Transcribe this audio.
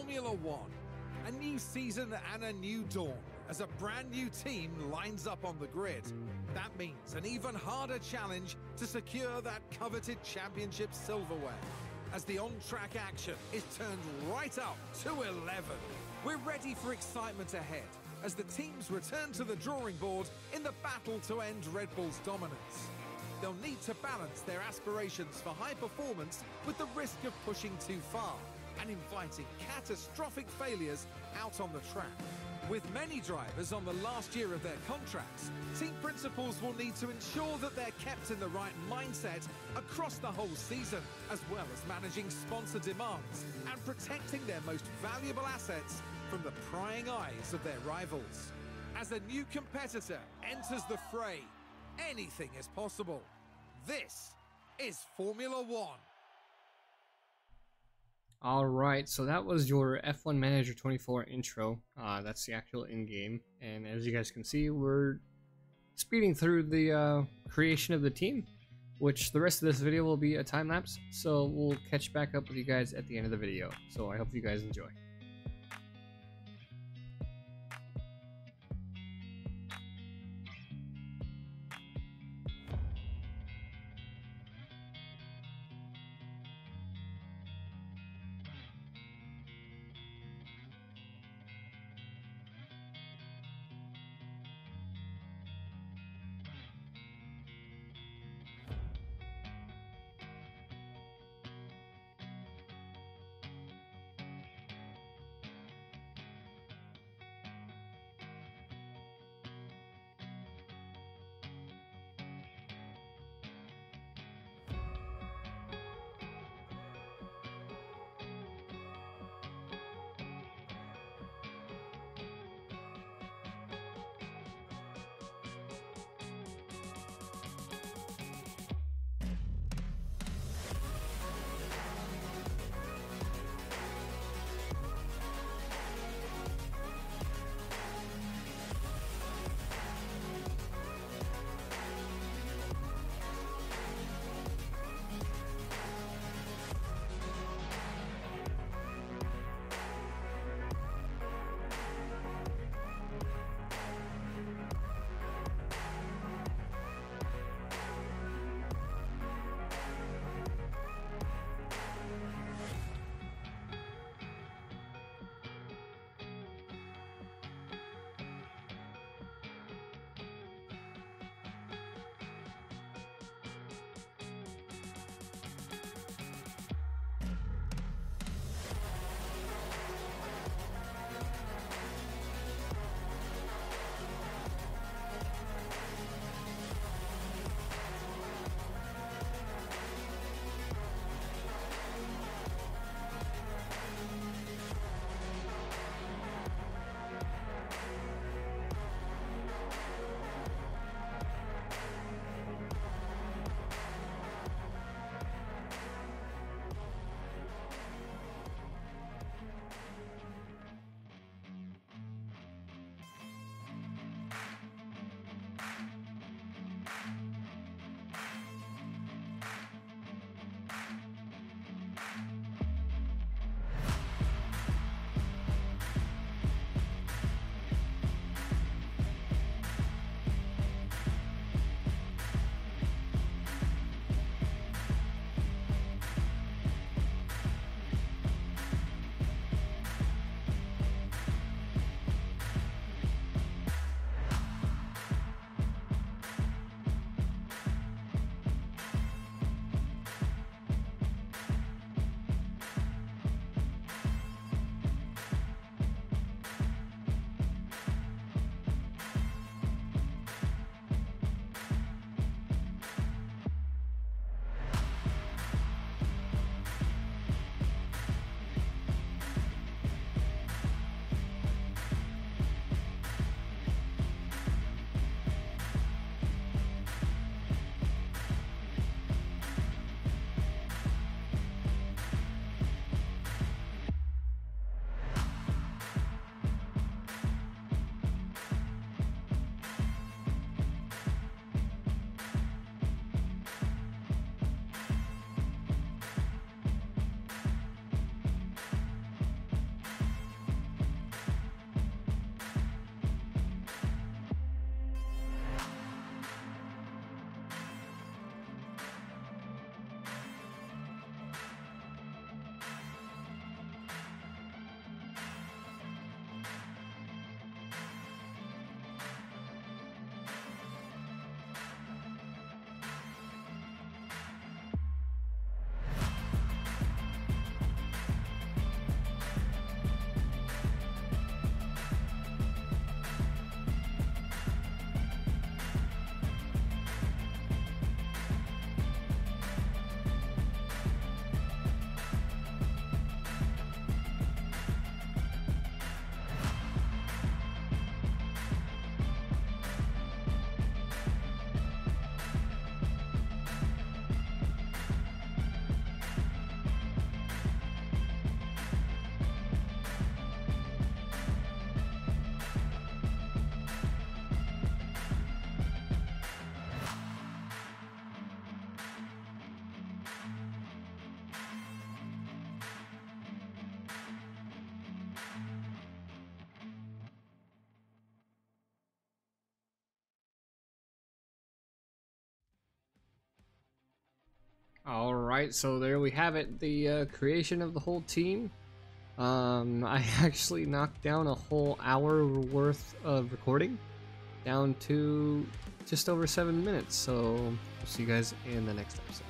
Formula One. A new season and a new dawn as a brand new team lines up on the grid. That means an even harder challenge to secure that coveted championship silverware. As the on-track action is turned right up to 11. We're ready for excitement ahead as the teams return to the drawing board in the battle to end Red Bull's dominance. They'll need to balance their aspirations for high performance with the risk of pushing too far and inviting catastrophic failures out on the track. With many drivers on the last year of their contracts, team principals will need to ensure that they're kept in the right mindset across the whole season, as well as managing sponsor demands and protecting their most valuable assets from the prying eyes of their rivals. As a new competitor enters the fray, anything is possible. This is Formula One. All right, so that was your F1 Manager 24 intro. Uh, that's the actual in-game, and as you guys can see, we're speeding through the uh, creation of the team, which the rest of this video will be a time lapse. So we'll catch back up with you guys at the end of the video. So I hope you guys enjoy. All right, so there we have it, the uh, creation of the whole team. Um, I actually knocked down a whole hour worth of recording, down to just over seven minutes. So, see you guys in the next episode.